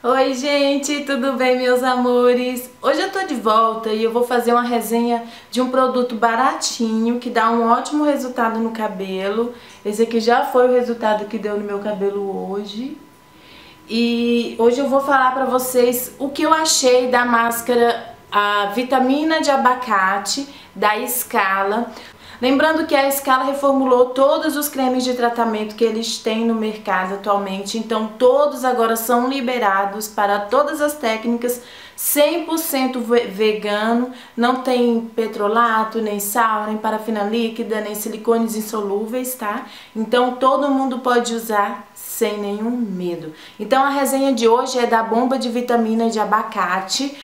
Oi gente, tudo bem meus amores? Hoje eu tô de volta e eu vou fazer uma resenha de um produto baratinho que dá um ótimo resultado no cabelo. Esse aqui já foi o resultado que deu no meu cabelo hoje. E hoje eu vou falar pra vocês o que eu achei da máscara a vitamina de abacate da Scala. Lembrando que a Scala reformulou todos os cremes de tratamento que eles têm no mercado atualmente, então todos agora são liberados para todas as técnicas 100% vegano, não tem petrolato, nem sal, nem parafina líquida, nem silicones insolúveis, tá? Então todo mundo pode usar sem nenhum medo. Então a resenha de hoje é da bomba de vitamina de abacate.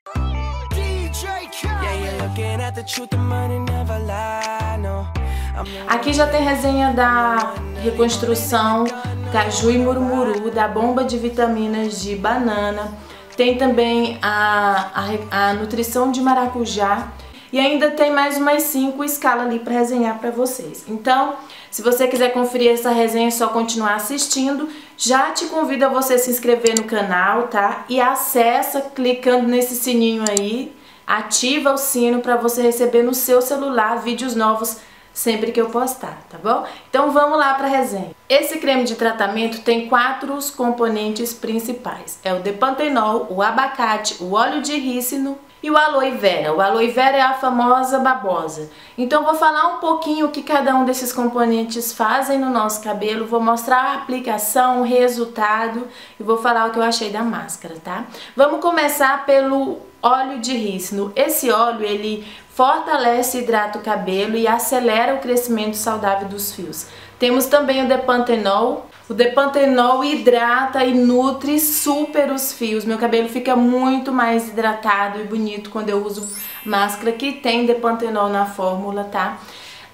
Aqui já tem resenha da reconstrução caju e murmuru, da bomba de vitaminas de banana. Tem também a, a, a nutrição de maracujá. E ainda tem mais umas 5 escalas ali para resenhar para vocês. Então, se você quiser conferir essa resenha, é só continuar assistindo. Já te convido a você se inscrever no canal, tá? E acessa clicando nesse sininho aí ativa o sino para você receber no seu celular vídeos novos sempre que eu postar, tá bom? Então vamos lá para a resenha. Esse creme de tratamento tem quatro componentes principais. É o depantenol, o abacate, o óleo de rícino e o aloe vera. O aloe vera é a famosa babosa. Então vou falar um pouquinho o que cada um desses componentes fazem no nosso cabelo, vou mostrar a aplicação, o resultado e vou falar o que eu achei da máscara, tá? Vamos começar pelo óleo de rícino. Esse óleo ele fortalece e hidrata o cabelo e acelera o crescimento saudável dos fios. Temos também o depantenol, o Depantenol hidrata e nutre super os fios. Meu cabelo fica muito mais hidratado e bonito quando eu uso máscara que tem Depantenol na fórmula, tá?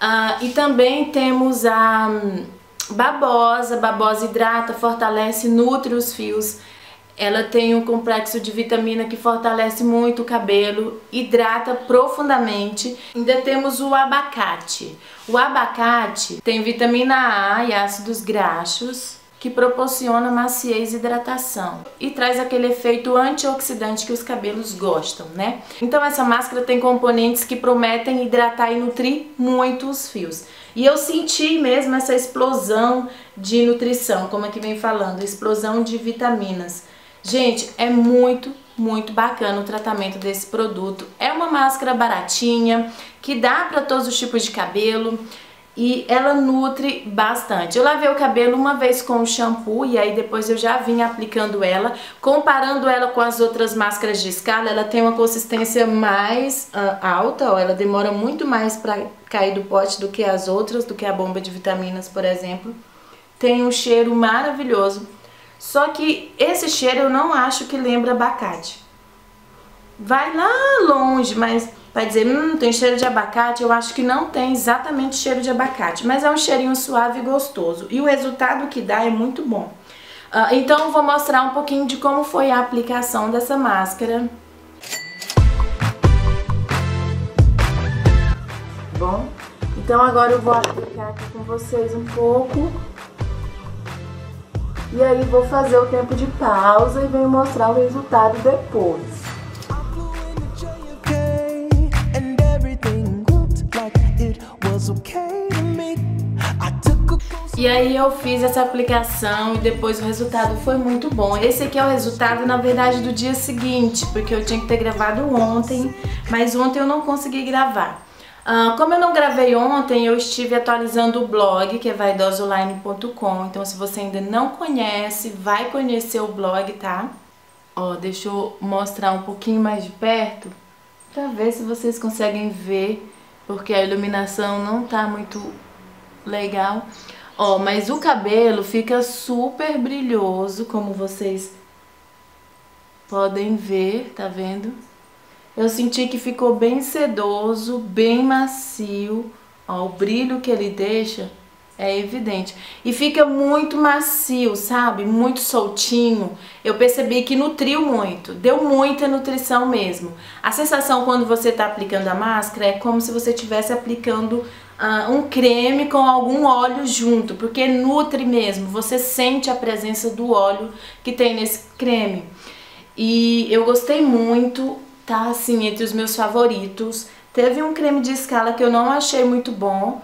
Ah, e também temos a hum, babosa. Babosa hidrata, fortalece, nutre os fios. Ela tem um complexo de vitamina que fortalece muito o cabelo, hidrata profundamente. Ainda temos o abacate. O abacate tem vitamina A e ácidos graxos que proporciona maciez e hidratação e traz aquele efeito antioxidante que os cabelos gostam, né? Então essa máscara tem componentes que prometem hidratar e nutrir muito os fios. E eu senti mesmo essa explosão de nutrição, como aqui vem falando, explosão de vitaminas. Gente, é muito, muito bacana o tratamento desse produto. É uma máscara baratinha, que dá para todos os tipos de cabelo e ela nutre bastante. Eu lavei o cabelo uma vez com o shampoo e aí depois eu já vim aplicando ela. Comparando ela com as outras máscaras de escala, ela tem uma consistência mais uh, alta, ó, ela demora muito mais para cair do pote do que as outras, do que a bomba de vitaminas, por exemplo. Tem um cheiro maravilhoso só que esse cheiro eu não acho que lembra abacate. Vai lá longe, mas vai dizer, hum, tem cheiro de abacate, eu acho que não tem exatamente cheiro de abacate, mas é um cheirinho suave e gostoso. E o resultado que dá é muito bom. Uh, então vou mostrar um pouquinho de como foi a aplicação dessa máscara. Bom, então agora eu vou aplicar aqui com vocês um pouco e aí vou fazer o tempo de pausa e venho mostrar o resultado depois. E aí eu fiz essa aplicação e depois o resultado foi muito bom. Esse aqui é o resultado, na verdade, do dia seguinte, porque eu tinha que ter gravado ontem, mas ontem eu não consegui gravar. Uh, como eu não gravei ontem, eu estive atualizando o blog, que é vaidosoline.com. Então, se você ainda não conhece, vai conhecer o blog, tá? Ó, deixa eu mostrar um pouquinho mais de perto, pra ver se vocês conseguem ver, porque a iluminação não tá muito legal. Ó, mas o cabelo fica super brilhoso, como vocês podem ver, tá vendo? Eu senti que ficou bem sedoso, bem macio. Ó, o brilho que ele deixa é evidente. E fica muito macio, sabe? Muito soltinho. Eu percebi que nutriu muito, deu muita nutrição mesmo. A sensação quando você está aplicando a máscara é como se você estivesse aplicando uh, um creme com algum óleo junto, porque nutre mesmo. Você sente a presença do óleo que tem nesse creme. e eu gostei muito, tá assim, entre os meus favoritos. Teve um creme de escala que eu não achei muito bom,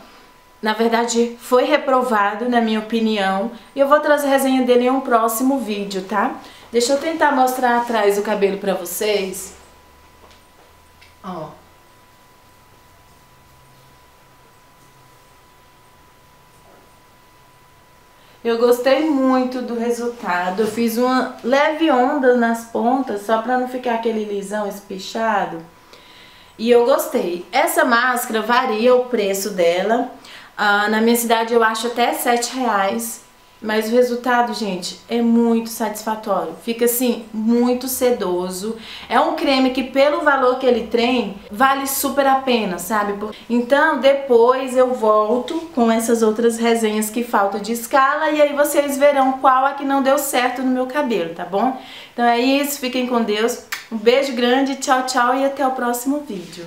na verdade foi reprovado na minha opinião, e eu vou trazer a resenha dele em um próximo vídeo, tá? Deixa eu tentar mostrar atrás o cabelo pra vocês. Ó. Eu gostei muito do resultado. Eu fiz uma leve onda nas pontas, só pra não ficar aquele lisão espichado. E eu gostei. Essa máscara varia o preço dela. Ah, na minha cidade eu acho até 7 reais. Mas o resultado, gente, é muito satisfatório. Fica assim, muito sedoso. É um creme que pelo valor que ele tem, vale super a pena, sabe? Então, depois eu volto com essas outras resenhas que faltam de escala e aí vocês verão qual é que não deu certo no meu cabelo, tá bom? Então é isso, fiquem com Deus. Um beijo grande, tchau, tchau e até o próximo vídeo.